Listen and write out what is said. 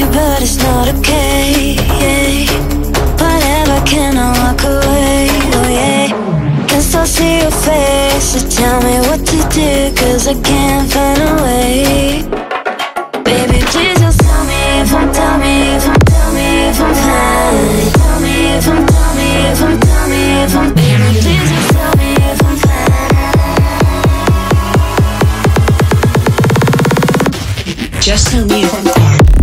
you, but it's not okay. Whatever, can I walk away? Oh yeah. Can still see your face. So tell me what to do, cause I can't find a way. Baby, please just tell me if I'm, tell me if I'm, tell me if I'm fine. Tell me if I'm, tell me if I'm, tell me if I'm, baby, please just tell me if I'm fine. Just tell me if I'm